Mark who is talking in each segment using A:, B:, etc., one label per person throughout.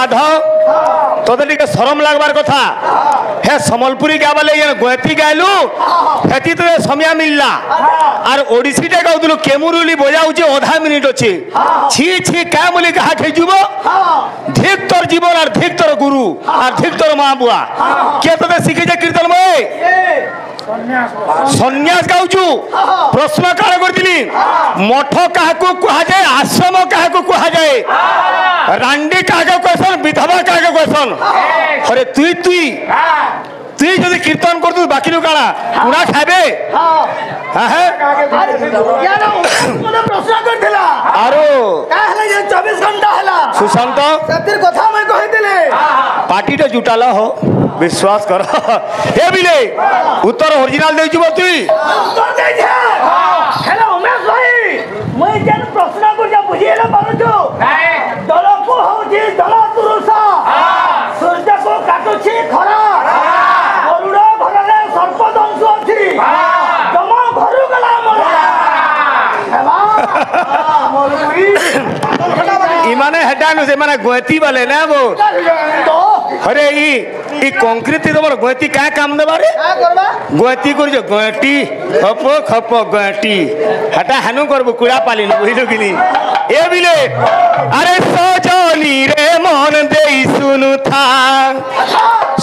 A: গো মাধব তোদের টিকে সরম লাগবার কথা। হে সম্বলপুরি গাবার লাগি গোয়েতি গাইলু হেতি তোদের সময় মিললা। আর ওড়িশিটা গাউলু কেমুরুলি বজাউছে অধা মিনিট আছে। ছি ছি, কা বলি কাহা খেজুব ধিক তোর জীবন আর ধিক তোর গুরু, আর ধিক তোর মা বুয়া। কে তোদের শিখেছে কীর্তনময় ସନ୍ନ୍ୟାସ। ଗାଉଛୁ। ପ୍ରଶ୍ନ କାଳ କରିଥିଲି? ମଠ କାହାକୁ କୁହାଯାଏ? ଆଶ୍ରମ କାହାକୁ କୁହାଯାଏ? ରାଣ୍ଡି କାହାକୁ କହେସନ୍ ବିଧବା କାହାକୁ କହେସନ୍ ତୁଇ ତୁଇ। তুই যদি কীর্তন করতিস বাকি লোক কারা ওরা খাবে হ্যাঁ, হ্যাঁ। পার্টিটা জুটাল হো বিশ্বাস কর। হে বিলে উত্তর অরিজিনাল দিয়েছি বল তুই।
B: প্রশ্ন করিয়া বুঝিয়ে না পারুছু?
A: হ্যাঁ। দল મને હટાનું છે મને ગોતી બલે
B: ને
A: બો અરે ઈ ઈ કોન્ક્રીટ થી તમારો ગોતી કાં
B: કામ દવારે
A: ગોતી કરજો ગોટી ખપો ખપો ગોટી હટા હાનું કરવું કુડા પાલીને বুঝলো কি এ বিলে আরে সজনি রে মন দেই শুনু থা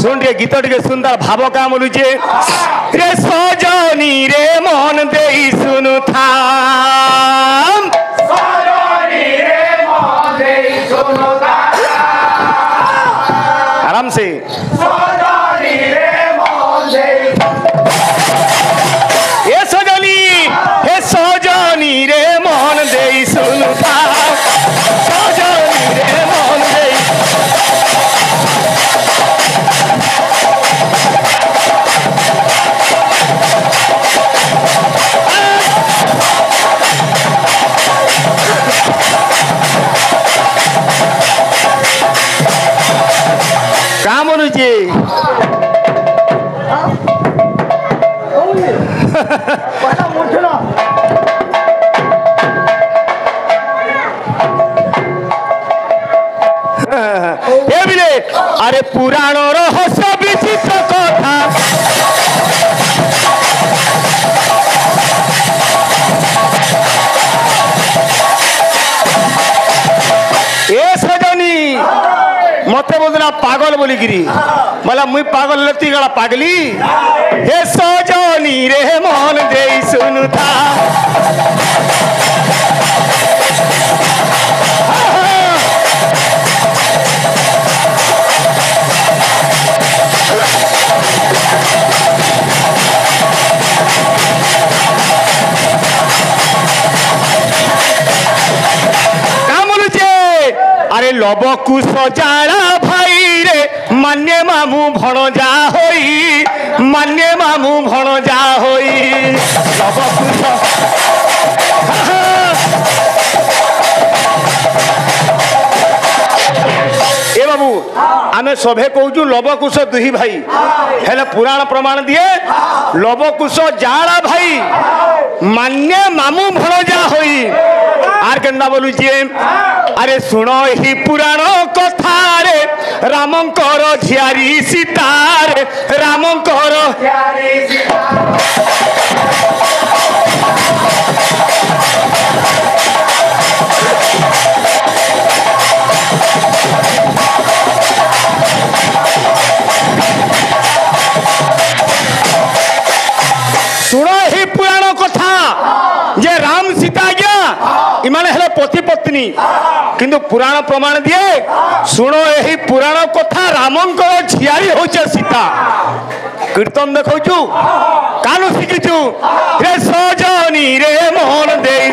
A: শুন রে গীত টিকে সুন্দর ভাব কাম বলুছে রে সজনি রে মন দেই শুনু থা পাগল বলিকিরি বলা মুই পাগল হলে তুই গলা পাগলি হে সজনী রে মন দেই শুনুতা কামড়ুছে আরে লবকুশ জাড়া ভাই রে মান্যে মামু ভণজা হই, মান্যে মামু ভণজা হই। এ বাবু আমি সভে কହୁଛୁ লবকুশ দুহি ভাই হেলে পুরাণ প্রমাণ দিয়ে লবকুশ জাড়া ভাই মান্যে মামু ভণজা হই আর কেনা বলুছি আরে শুণ এই পুরাণ কথারে রামঙ্কর ঝিয়ারি সীতার রামঙ্কর শুণ পতি পত্নী কিন্তু পুরাণ প্রমাণ দিয়ে শুণ এই পুরাণ কথা রামঙ্কর ঝিয়ারি হচ্ছে সীতা কীর্তন দেখছু কানু শিখিছু রে সজনী রে মন দেই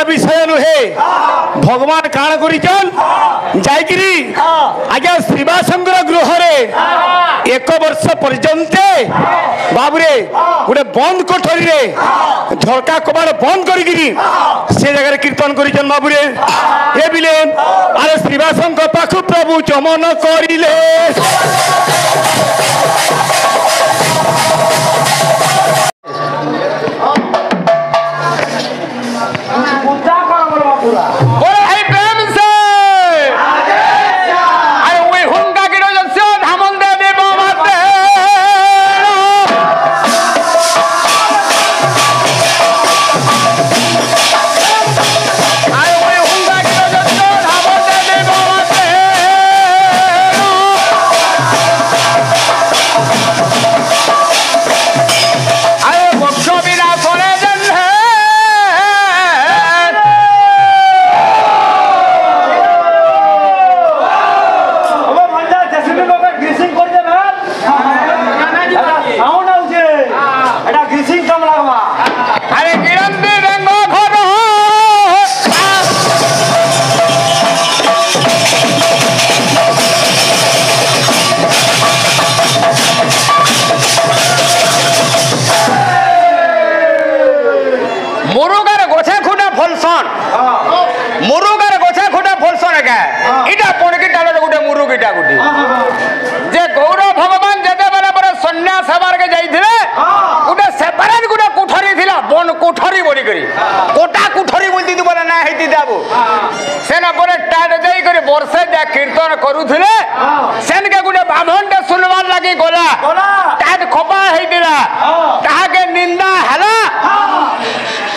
A: হেতার পরে হেটা বিষয় নুহে ভগবান কাণ করিছন? যাইকিরি, আজ্ঞা শ্রীবাসঙ্কর গৃহরে এক বর্ষ পর্যন্ত বাবুরে গোটে বন্ধ কোঠরীরে ঝরকা কবাট বন্ধ করিকিরি সে জায়গায় কীর্তন করিছন বাবুরে। এ বিলে আরে শ্রীবাসঙ্ক পাখু প্রভু
C: দেବୁ ସେନ ପରେ ଟାଟ ଦେଇକରି ବର୍ଷେ ଯା କୀର୍ତ୍ତନ କରୁଥିଲେ ସେନକେ ଗୋଟେ ବ୍ରାହ୍ମଣଟେ ଶୁଣବାର ଲାଗି
B: ଗଲା
C: ଟାଟ ଖପା ହେଇଥିଲା ତାହାକେ ନିନ୍ଦା ହେଲା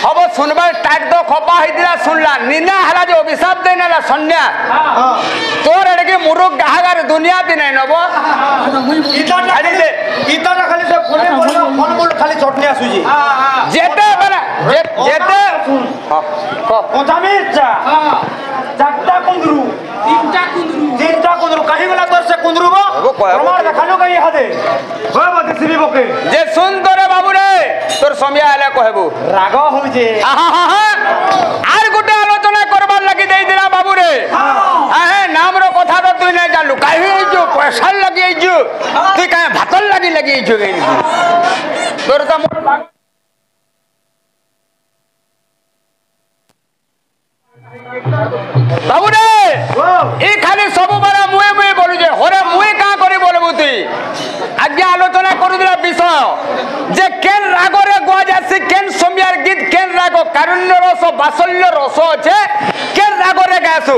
C: ହବ ଶୁଣବାର ଟାଟ ତ ଖପା ହେଇଥିଲା ଶୁଣିଲା ନିନ୍ଦା ହେଲା ଯେ ଅଭିଶାପ ଦେଇ ନେଲା
B: ସନ୍ଧ୍ୟା ତୋର ଏଠିକି ମୁରୁଖ କାହାଗାରେ ଦୁନିଆ ବି ନାଇଁ ନବ ଯେତେବେଳେ
C: যেতে?
B: কচা মির্চা চারটা কুন্দরু তিনটা কুন্দরু তিনটা কুন্দরু কাহি গলা তোর সে কুন্দরু
C: বো
B: তোমার দেখানো কাহি হাদে হয় বতে সিবি বকে।
C: যে শুন তোরে বাবু রে তোর সমিয়া আলে কহবু।
B: রাগ
C: হউজে আর গোটে আলোচনা করবার লাগি দেই দিলা বাবু রে হ্যাঁ নামর কথা তো তুই নাই জানলু। কাহি হইছো পয়সার লাগি হইছো তুই কাহে ভাতর লাগি লাগি হইছো তোর তো মোর বাবুরে এখানে সবুবার মুয়ে মুয়ে বলুছে হরে মুয়ে কা করে বলবু তুই আজ্ঞা আলোচনা করুদিলা বিষয় যে কেন রাগরে গোয়া যাচ্ছে কেন সমিয়ার গীত কেন রাগ? কারুণ্য রস বাসল্য রস আছে। কেন রাগরে গাছু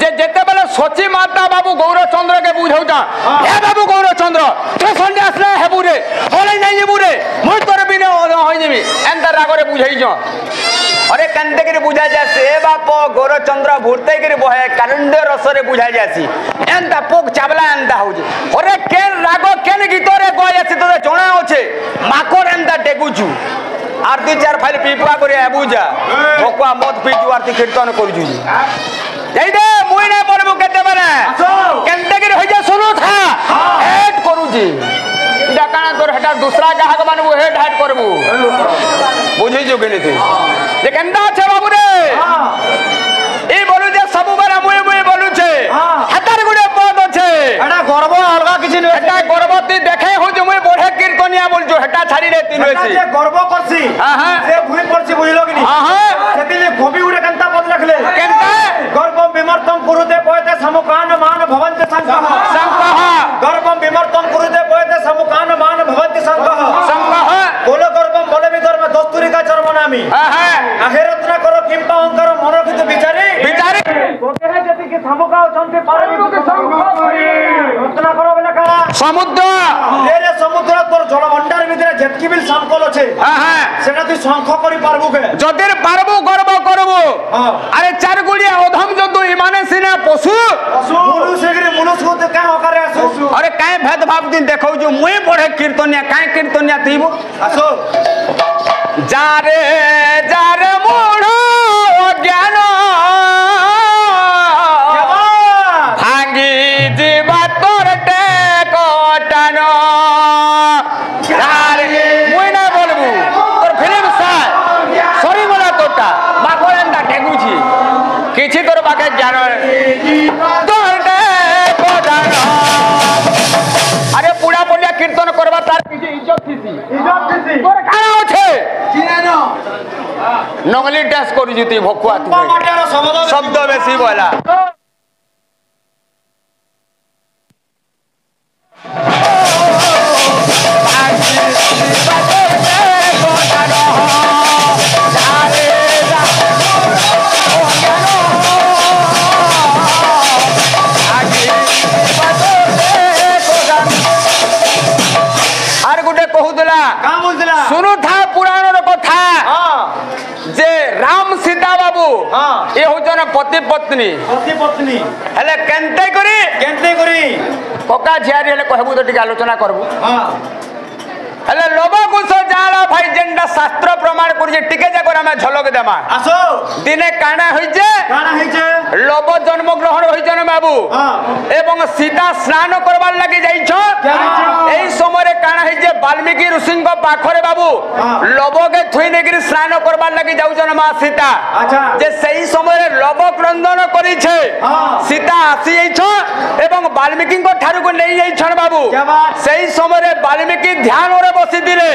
C: যে যেতবেলে সচি মাতা বাবু গৌরচন্দ্রকে বুঝাউতা। হ্যাঁ। হে বাবু গৌরচন্দ্র তুই সন্ধে আসলে হেবু রে হলাই নাই যাবু রে মুই তোর বিনে হয়ে যাবি এন্তার রাগরে বুঝাইছ? অনেক কান্দেকি বুঝা যাচ্ছে এ বাপ গৌরচন্দ্র ভূর্তেকি বহে কারণ্য রসরে বুঝা যাচ্ছে এন্তা পোক চাবলা এন্তা হচ্ছে ওরে কেন রাগ কেন গীতরে গয়ে আছে তোদের জনা আছে মাকড় এন্তা ডেগুছু আর দুই চার ফাইল পিপুয়া করে বুঝা ভকুয়া মদ পিজু আর তুই কীর্তন করছু যাই দে মুই না পড়ব কেতেবেলে কেন্দেকি হয়ে যা শুনু থা হেট করুছি এটা কানা তোর হেটা দুসরা কাহাকে মানবু হেট হেট করবু বুঝেছ কেনে তুই যে কেন্দা আছে বাবুরে। হ্যাঁ। এই বলু যে সবুবেলা মুই মুই বলুছে হেতার হ্যাঁ। গুড়ে পদ আছে।
B: এটা গর্ব অলগা কিছু নয়
C: এটা গর্ব তুই দেখে হচ্ছে মুই বড়ে কীর্তনিয়া বলছো হেটা ছাড়িলে তিন
B: হয়েছে গর্ব করছি সে ভুল করছি বুঝলো কি সেদিলে কবি উড়ে কেন্তা পদ রাখলে
C: কেন্তা
B: গর্ব বিমর্তম পুরুতে পয়তে সমকান মান ভবন্তে গর্ব বিমর্তম
C: আমি
B: আখেরাত না କର
C: କିମ୍ବା
B: ଅଙ୍କର ମନ କିନ୍ତୁ ବିଚାରି ବିଚାରି ଗୋଟେରେ ଯେତିକି ଥମକା ଅଛନ୍ତି
C: ରତ୍ନା
B: କର ବୋଲେ କାଣା ସମୁଦ୍ର ରେ ସମୁଦ୍ର ତୋର ଜଳ ଭଣ୍ଡାର ଭିତରେ
C: ଯେତିକି ବି
B: ସାମ୍ପଲ ଅଛି ସେଟା ତୁ ଶଙ୍ଖ କରି
C: ପାରବୁ କେ ଯଦି ପାରବୁ
B: ଗର୍ବ
C: କରିବୁ ଆରେ ଚାରି ଗୁଡିଆ ଅଧମ ଜନ୍ତୁ ଇମାନେ ସିନା
B: ପଶୁ ସେଗିରି ମୁଲୁଷକୁ ତୁ କାଁ ଅକାରେ ଆସୁ
C: ଆରେ କାଇଁ ଭେଦଭାବ ଦିନ ଦେଖଉଛୁ ମୁଇଁ ବଢେ କୀର୍ତ୍ତନିଆ କାଇଁ କୀର୍ତ୍ତନିଆ ଥିବୁ
B: ଆସୁ
C: যারে যারে মূঢ় জ্ঞান ভাঙি দিবা তোর কটান। মুই না বলবু তোর ফিল্ম সার সরি বলা তোরটা মাখো এনটা ঠেকুছি। কিছু তোর বাকে জ্ঞান আরে পুরা পড়িয়া কীর্তন করবা তার কিছু ইজ্জত দিছি ইজ্জত দিছি তোর খানা ড্যান্স করি যদি ভকুয়া ଭକୁଆ
B: ଶବ୍ଦ ବେଶୀ
C: শব্দ ପତ୍ନୀ
B: ପତି ପତ୍ନୀ
C: ହେଲେ କେନ୍ତେ କରି
B: କେନ୍ତେ କରି
C: କକା ଝିଆରୀ ହେଲେ କହିବୁ ତ ଟିକେ ଆଲୋଚନା କରିବୁ ହେଲେ ଲବକୁଶ ଜାଳ ଭାଇ ଯେନ୍ଟା ଶାସ୍ତ୍ର ପ୍ରମାଣ କରୁଛେ ଟିକେ ଯାକ ଆମେ ଝଲକ ଦେମା
B: ଆସ
C: ଦିନେ କାଣା ହେଇଛେ
B: କାଣା ହେଇଛେ
C: লব জন্মগ্রহণ হয়েছেন বাবু? এবং সীতা স্নান করবার লাগে যাইছ? এই সময় কাণ হয়েছে বাল্মীকি ঋষি পাখরে বাবু লবকে থুই নেকি স্নান করবার লাগি যাওছেন মা সীতা যে সেই সময় লব ক্রন্দন করেছে সীতা আসি যাইছ এবং বাল্মীকি ঠারুকু নেই যাইছন বাবু সেই সময় বাল্মীকি ধ্যান বসি
B: দিলে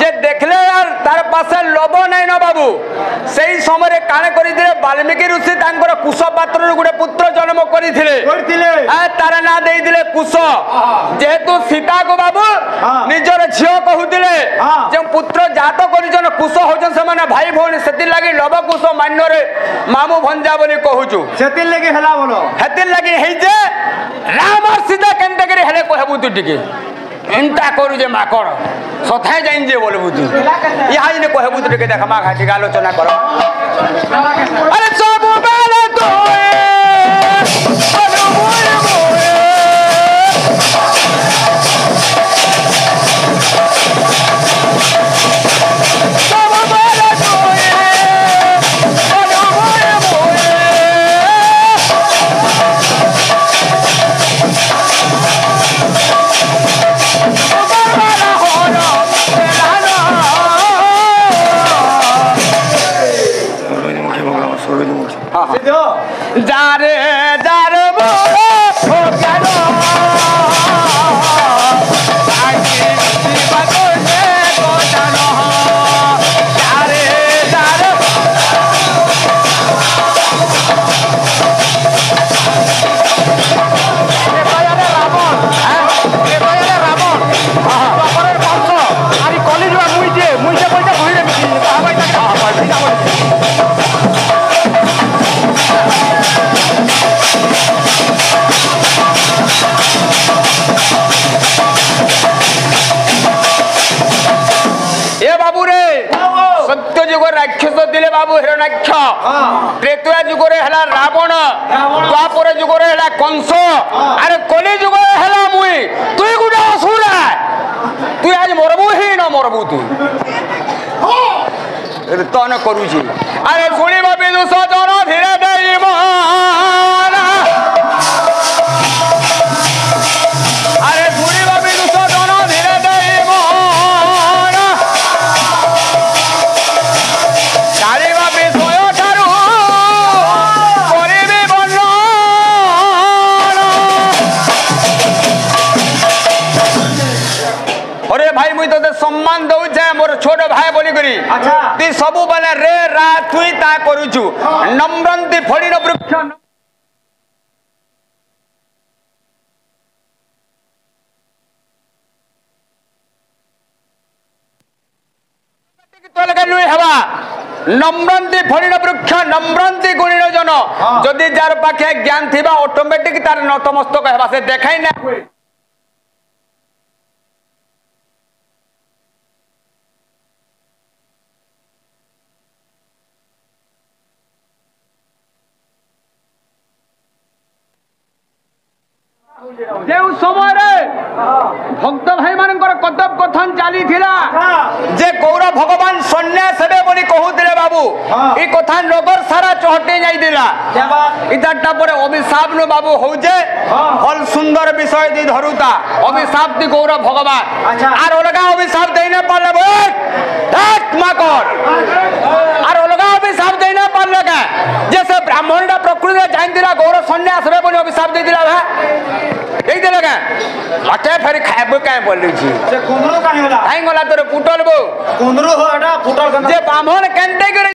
C: যে দেখলে আর তার পাশে লব নাই না বাবু সেই সময় কেন করে দিলে বাল্মীকি ঋষি তাঙ্কর কুশ ମହାପାତ୍ରରୁ ଗୋଟେ ପୁତ୍ର ଜନ୍ମ କରିଥିଲେ ତାର ନାଁ ଦେଇଥିଲେ କୁଶ ଯେହେତୁ ସୀତାକୁ ବାବୁ ନିଜର ଝିଅ କହୁଥିଲେ ଯେଉଁ ପୁତ୍ର ଜାତ କରିଛନ୍ କୁଶ ହଉଛନ୍ ସେମାନେ ଭାଇ ଭଉଣୀ ସେଥିର୍ଲାଗି ଲବ କୁଶ ମାନ୍ୟରେ ମାମୁ ଭଞ୍ଜା ବୋଲି କହୁଛୁ
B: ସେଥିର୍ଲାଗି ହେଲା ଭଲ
C: ସେଥିର୍ଲାଗି ହେଇଛେ ରାମ ସୀତା କେନ୍ତା କରି ହେଲେ କହିବୁ ତୁ ଟିକେ ଏନ୍ତା କରୁଛେ ମାକଡ଼ ସଥାଏ ଯାଇଛେ ବୋଲବୁ ତୁ ଏହା କହିବୁ ତୁ ଟିକେ ଦେଖମା ଘାଟିକି ଆଲୋଚନା କର ଆରେ হিরণাক্ষ ত্রেতুয়া যুগরে হেলা রাবণ
B: রাবণ।
C: দ্বাপর যুগরে হেলা কংস আরে কলি যুগরে হেলা মুই। তুই গুটা অসুরা তুই আজ মরবু হি না মরবু তুই? তন করুছি। আরে শুনিব বিদুষ জন ধীরে করুছু নম্রন্তি ফড়ির বৃক্ষ। তোলকে লুই হেবা নম্রন্তি ফড়ির বৃক্ষ নম্রন্তি গুণীর জন যদি যার পাখে জ্ঞান থিবা অটোমেটিক তার নতমস্তক হেবা ଭଗବାନ ସନ୍ନ୍ୟାସ ହେବେ ବୋଲି କହୁଥିଲେ ବାବୁ
B: ହଁ।
C: ଏ କଥା ନଗର ସାରା ଚହଟି ଯାଇଥିଲା ইতারটা পরে অভিশাপ নো বাবু হউছে
B: হ্যাঁ।
C: ফল সুন্দর বিষয় দি ধরুতা অভিশাপ দি গৌরব ভগবান
B: আচ্ছা।
C: আর অলগা অভিশাপ দেই না পারলে বল এক মাকর আর অলগা অভিশাপ ଲଗା ଯେ ସେ ବ୍ରାହ୍ମଣଟା ପ୍ରକୃତିରେ ଜାଣିଥିଲା ଗୌର ସନ୍ନ୍ୟାସ ହେବେ ବୋଲି ଅଭିଶାପ ଦେଇଥିଲା ବା ଦେଇଥିଲା କାଁ ମତେ ଫେରି ଖାଇବୁ
B: କାଁ ବୋଲୁଛି କାହିଁ ଗଲା ତୋର ପୁଟଲ ବୋ
C: ଯେ ବ୍ରାହ୍ମଣ କେନ୍ତା କରି